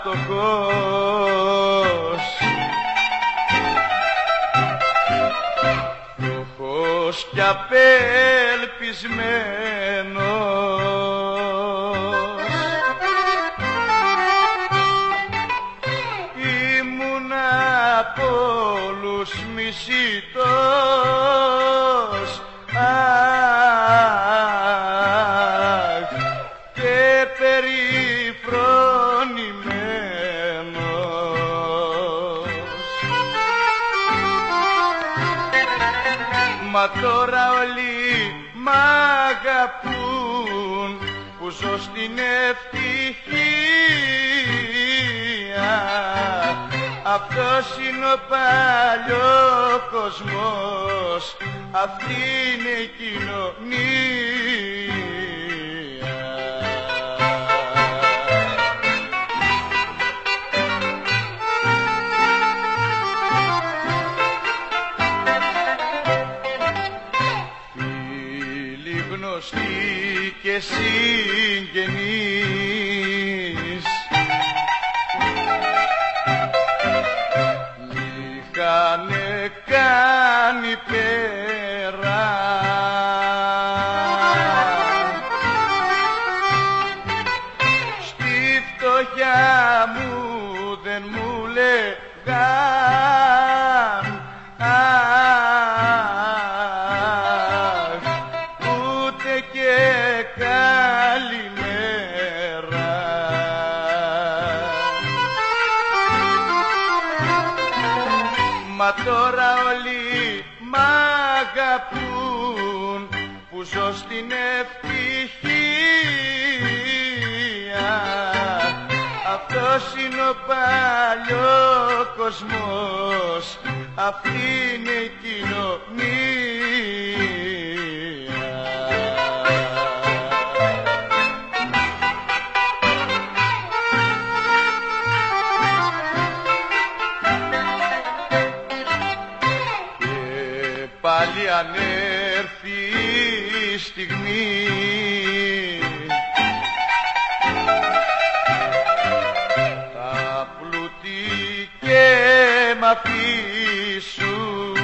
φτωχός φτωχός κι απελπισμένος. Ήμουν απ' όλους μισητός Μα τώρα όλοι μ' αγαπούν που ζω στην ευτυχία. Αυτός είναι ο παλιός κοσμός αυτή είναι η κοινωνία και συγγενείς. Είχανε κάνει πέρα. Στη φτωχιά μου δεν μου λέγαν Μα τώρα όλοι μ' αγαπούν που ζω στην ευτυχία. Αυτός είναι ο παλιός κοσμός αυτή είναι η κοινωνία αν έρθει η στιγμή. Τα πλούτη και μ' αφήσουν